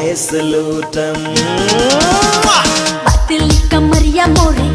सलूटम पतली कमरिया मोरी